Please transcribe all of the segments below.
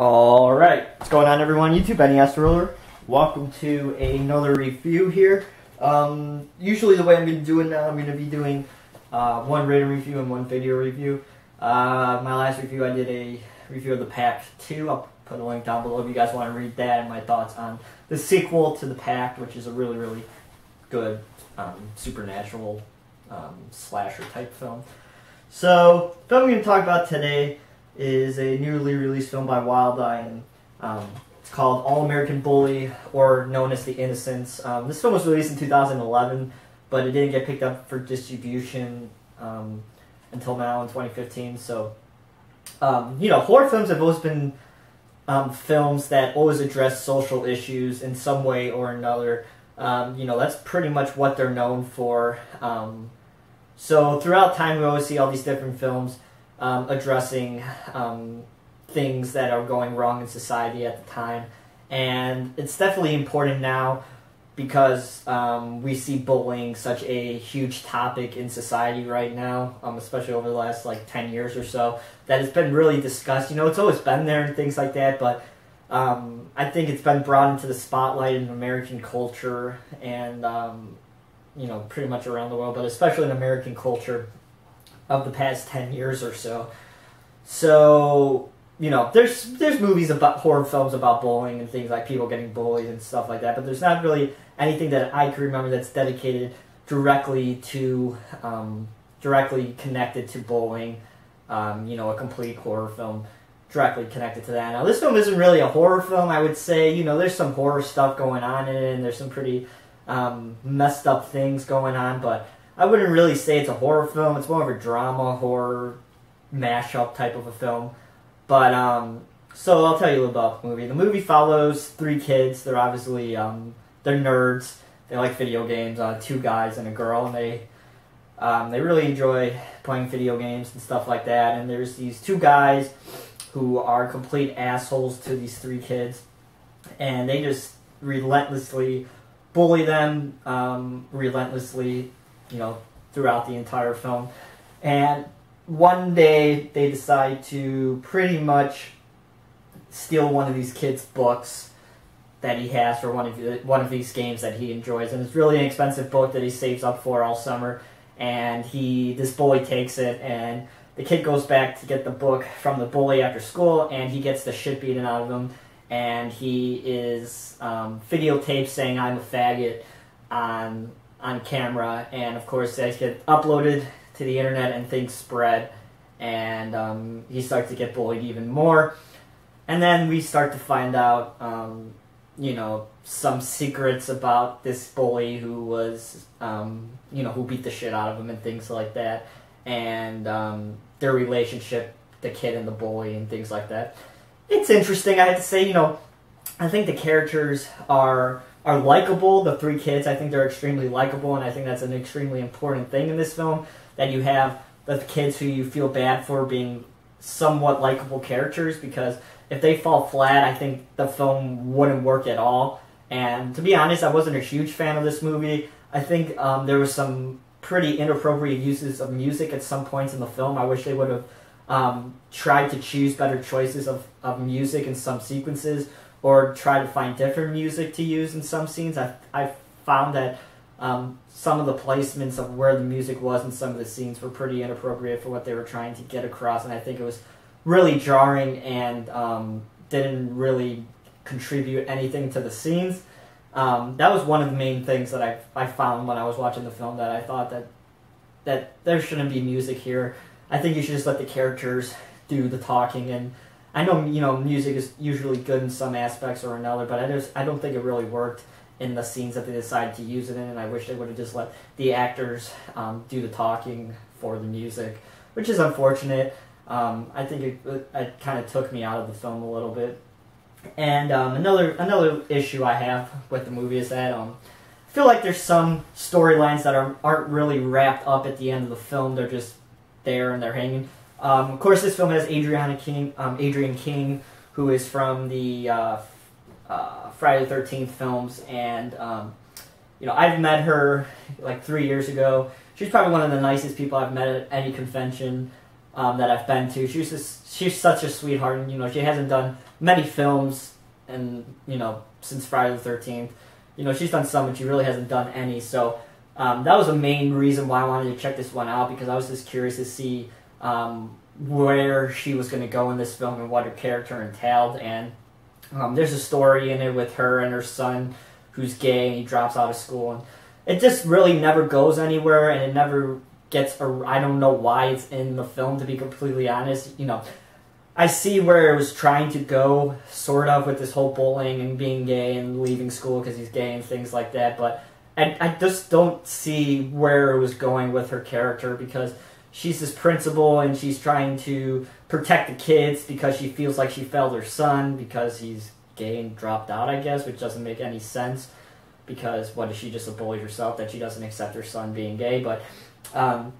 All right, what's going on, everyone? YouTube, Benny Ruler. Welcome to another review here. Um, usually, the way I'm going to do it now, I'm going to be doing uh, one rating review and one video review. Uh, my last review, I did a review of the Pact 2. I'll put a link down below if you guys want to read that and my thoughts on the sequel to the Pact, which is a really, really good um, supernatural um, slasher type film. So, film I'm going to talk about today is a newly released film by Wild Eye, and um, it's called All American Bully, or known as The Innocents. Um, this film was released in 2011, but it didn't get picked up for distribution um, until now in 2015. So, um, you know, horror films have always been um, films that always address social issues in some way or another. Um, you know, that's pretty much what they're known for. so, throughout time, we always see all these different films um, addressing um, things that are going wrong in society at the time. And it's definitely important now because um, we see bullying such a huge topic in society right now, um, especially over the last like 10 years or so, that it's been really discussed. You know, it's always been there and things like that, but um, I think it's been brought into the spotlight in American culture and, um, you know, pretty much around the world, but especially in American culture of the past 10 years or so. So, you know, there's there's movies about horror films about bullying and things like people getting bullied and stuff like that, but there's not really anything that I can remember that's dedicated directly to um, directly connected to bullying. Um, you know, a complete horror film directly connected to that. Now, this film isn't really a horror film. I would say, you know, there's some horror stuff going on in it, and there's some pretty um, messed up things going on, but I wouldn't really say it's a horror film. It's more of a drama horror mashup type of a film. But um, so I'll tell you a little about the movie. The movie follows three kids. They're obviously um, they're nerds. They like video games. Uh, two guys and a girl, and they um, they really enjoy playing video games and stuff like that. And there's these two guys who are complete assholes to these three kids, and they just relentlessly bully them, um, relentlessly you know, throughout the entire film. And one day they decide to pretty much steal one of these kids' books that he has for one of the, one of these games that he enjoys, and it's really an expensive book that he saves up for all summer. And he, this bully takes it, and the kid goes back to get the book from the bully after school, and he gets the shit beaten out of him, and he is um, videotaped saying "I'm a faggot" on on camera, and of course, they get uploaded to the internet and things spread, and um, he starts to get bullied even more. And then we start to find out, um, you know, some secrets about this bully who was, um, you know, who beat the shit out of him and things like that, and um, their relationship, the kid and the bully, and things like that. It's interesting, I have to say, you know, I think the characters are are likable. The three kids, I think they're extremely likable, and I think that's an extremely important thing in this film that you have the kids who you feel bad for being somewhat likable characters because if they fall flat, I think the film wouldn't work at all. And to be honest, I wasn't a huge fan of this movie. I think um, there was some pretty inappropriate uses of music at some points in the film. I wish they would have um, tried to choose better choices of, of music in some sequences or try to find different music to use in some scenes. I I found that um, some of the placements of where the music was in some of the scenes were pretty inappropriate for what they were trying to get across, and I think it was really jarring and um, didn't really contribute anything to the scenes. Um, that was one of the main things that I I found when I was watching the film that I thought that that there shouldn't be music here. I think you should just let the characters do the talking and I know you know music is usually good in some aspects or another, but I just I don't think it really worked in the scenes that they decided to use it in, and I wish they would have just let the actors um, do the talking for the music, which is unfortunate. Um, I think it, it kind of took me out of the film a little bit. And um, another another issue I have with the movie is that um, I feel like there's some storylines that are, aren't really wrapped up at the end of the film. They're just there and they're hanging. Um, of course, this film has Adriana King, um, Adrienne King, who is from the uh, uh, Friday the Thirteenth films, and um, you know I've met her like three years ago. She's probably one of the nicest people I've met at any convention. um, that I've been to. She's just, she's such a sweetheart, and you know she hasn't done many films, and you know since Friday the Thirteenth, you know she's done some, but she really hasn't done any. So um, that was the main reason why I wanted to check this one out because I was just curious to see um, where she was going to go in this film and what her character entailed. And um, there's a story in it with her and her son who's gay and he drops out of school and it just really never goes anywhere and it never gets I don't know why it's in the film to be completely honest you know I see where it was trying to go sort of with this whole bullying and being gay and leaving school because he's gay and things like that but I, I just don't see where it was going with her character because she's this principal and she's trying to protect the kids because she feels like she failed her son because he's gay and dropped out I guess which doesn't make any sense because what is she just a bully herself that she doesn't accept her son being gay? But um,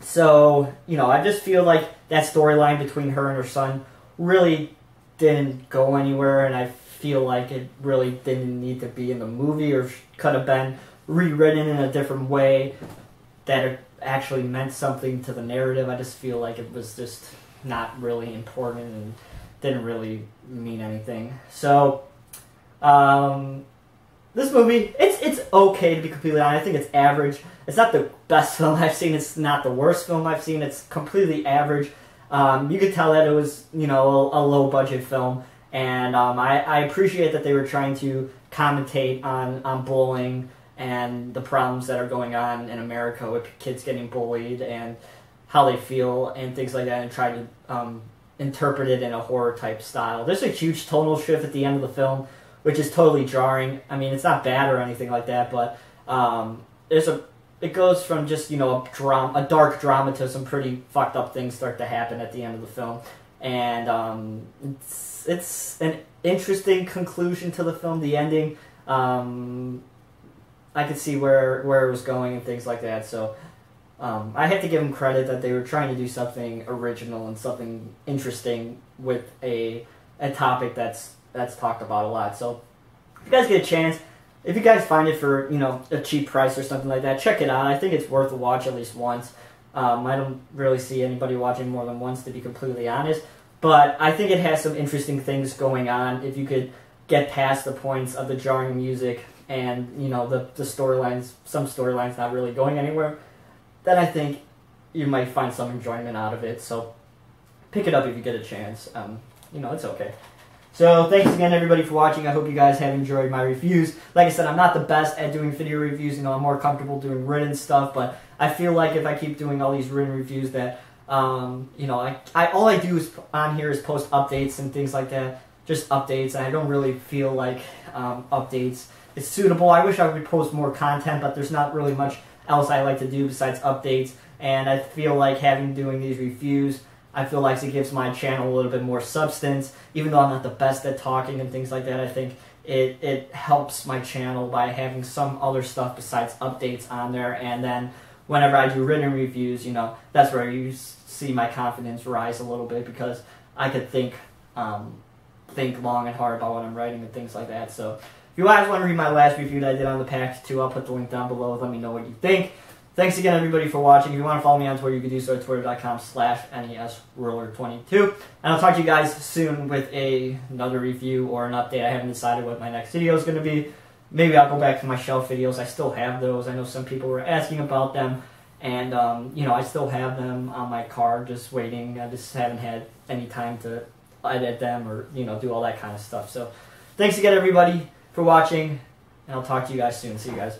so you know i just feel like that storyline between her and her son really didn't go anywhere and i feel like it really didn't need to be in the movie or could have been rewritten in a different way that actually meant something to the narrative i just feel like it was just not really important and didn't really mean anything so um, this movie, it's it's okay to be completely honest. I think it's average. It's not the best film I've seen. It's not the worst film I've seen. It's completely average. Um, you could tell that it was you know a, a low budget film, and um, I, I appreciate that they were trying to commentate on on bullying and the problems that are going on in America with kids getting bullied and how they feel and things like that, and try to um, interpret it in a horror type style. There's a huge tonal shift at the end of the film which is totally jarring. I mean, it's not bad or anything like that, but um, there's a it goes from just you know a drama, a dark drama to some pretty fucked up things start to happen at the end of the film, and um, it's it's an interesting conclusion to the film. The ending, um, I could see where where it was going and things like that. So. Um, I have to give them credit that they were trying to do something original and something interesting with a a topic that's that's talked about a lot. So if you guys get a chance, if you guys find it for you know a cheap price or something like that, check it out. I think it's worth a watch at least once. Um, I don't really see anybody watching more than once, to be completely honest. But I think it has some interesting things going on. If you could get past the points of the jarring music and you know the the storylines, some storylines not really going anywhere, then I think you might find some enjoyment out of it. So pick it up if you get a chance. Um, you know, it's okay. So thanks again everybody for watching. I hope you guys have enjoyed my reviews. Like I said, I'm not the best at doing video reviews. You know, I'm more comfortable doing written stuff, but I feel like if I keep doing all these written reviews that, um, you know, I, I all I do is on here is post updates and things like that. Just updates. I don't really feel like um, updates is suitable. I wish I would post more content, but there's not really much else I like to do besides updates. And I feel like having doing these reviews I feel like it gives my channel a little bit more substance. Even though I'm not the best at talking and things like that, I think it, it helps my channel by having some other stuff besides updates on there. And then whenever I do written reviews, you know, that's where you see my confidence rise a little bit because I could think um, think long and hard about what I'm writing and things like that. So if you guys want to read my last review that I did on the Pact 2, I'll put the link down below. Let me know what you think. Thanks again, everybody, for watching. If you want to follow me on Twitter, you can do so at twitter.com slash NESRuler22. And I'll talk to you guys soon with a, another review or an update. I haven't decided what my next video is going to be. Maybe I'll go back to my shelf videos. I still have those. I know some people were asking about them. And, um, you know, I still have them on my card just waiting. I just haven't had any time to edit them or, you know, do all that kind of stuff. So thanks again, everybody, for watching. And I'll talk to you guys soon. See you guys.